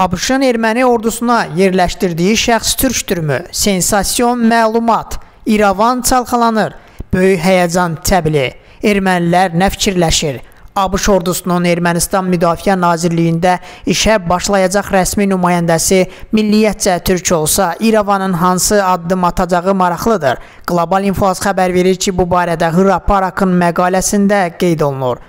ABŞ-ın erməni ordusuna yerləşdirdiyi şəxs türkdürmü? Sensasiyon məlumat. İrəvan çalxalanır. Böyük həyəcan təbliğ. Ermənilər nə fikirləşir? ABŞ ordusunun Ermənistan Müdafiə Nazirliyində işə başlayacaq rəsmi nümayəndəsi milliyyətcə türk olsa, İrəvanın hansı addım atacağı maraqlıdır. Qlobal İnfos xəbər verir ki, bu barədə Hıraparakın məqaləsində qeyd olunur.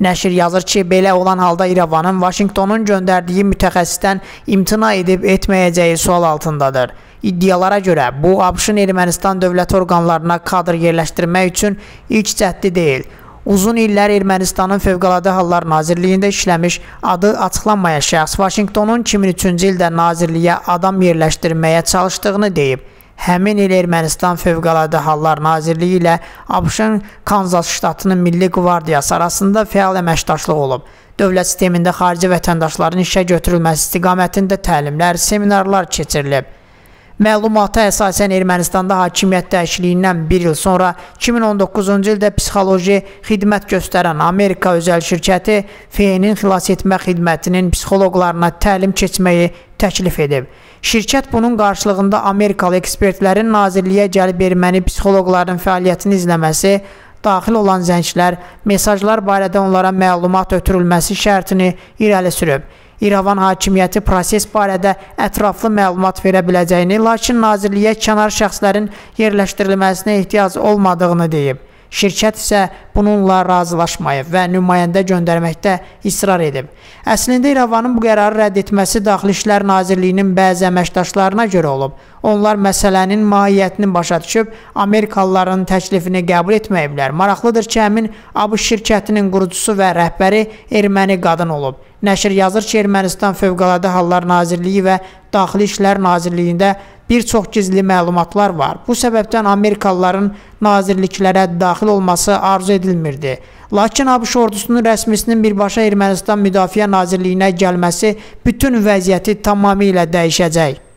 Nəşr yazır ki, belə olan halda İrəvanın Vaşinqtonun göndərdiyi mütəxəssisdən imtina edib etməyəcəyi sual altındadır. İddialara görə bu ABŞ-ın Ermənistan dövlət orqanlarına kadr yerləşdirmək üçün ilk cəhdi deyil. Uzun illər Ermənistanın Fövqəladə Hallar Nazirliyində işləmiş adı açıqlanmayan şəxs Vaşinqtonun 2003-cü ildə nazirliyə adam yerləşdirməyə çalışdığını deyib. Həmin il Ermənistan Fövqəladə Hallar Nazirliyi ilə ABŞ-ın Kanzas ştatının Milli Qvardiyası arasında fəal əməkdaşlıq olub. Dövlət sistemində xarici vətəndaşların işə götürülməsi istiqamətində təlimlər, seminarlar keçirilib. Məlumata əsasən Ermənistanda hakimiyyət dəyişikliyindən 1 il sonra 2019-cu ildə psixoloji xidmət göstərən Amerika özəl şirkəti FEN-in xilasetmə xidmətinin psixoloqlarına təlim keçməyi təklif edib. Şirkət bunun qarşılığında Amerikalı ekspertlərin nazirliyə gəlib erməni psixoloqların fəaliyyətini izləməsi, daxil olan zənglər, mesajlar barədə onlara məlumat ötürülməsi şərtini irəli sürüb. İrəvan hakimiyyəti proses barədə ətraflı məlumat verə biləcəyini, lakin nazirliyə kənar şəxslərin yerləşdirilməsinə ehtiyac olmadığını deyib. Şirkət isə bununla razılaşmayıb və nümayəndə göndərməkdə israr edib. Əslində İrəvanın bu qərarı rədd etməsi Daxili İşlər Nazirliyinin bəzi əməkdaşlarına görə olub. Onlar məsələnin mahiyyətini başa düşüb, Amerikalıların təklifini qəbul etməyiblər. Maraqlıdır ki, həmin ABŞ şirkətinin qurucusu və rəhbəri erməni qadın olub. Nəşr yazır ki, Ermənistan Fövqəladə Hallar Nazirliyi və Daxili İşlər Nazirliyində bir çox gizli məlumatlar var. Bu səbəbdən Amerikalıların nazirliklərə daxil olması arzu edilmirdi. Lakin ABŞ ordusunun rəsmisinin birbaşa Ermənistan Müdafiə Nazirliyinə gəlməsi bütün vəziyyəti tamamilə dəyişəcək.